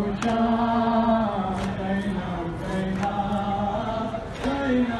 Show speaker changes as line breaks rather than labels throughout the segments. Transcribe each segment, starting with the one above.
Pooja, Saina, Saina, Saina.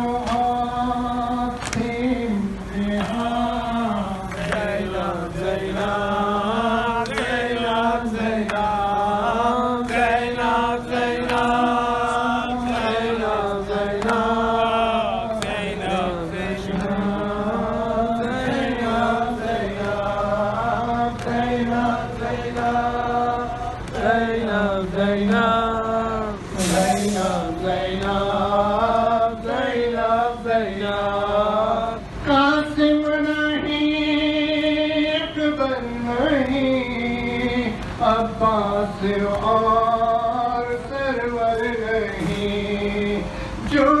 Abbas और server नहीं जो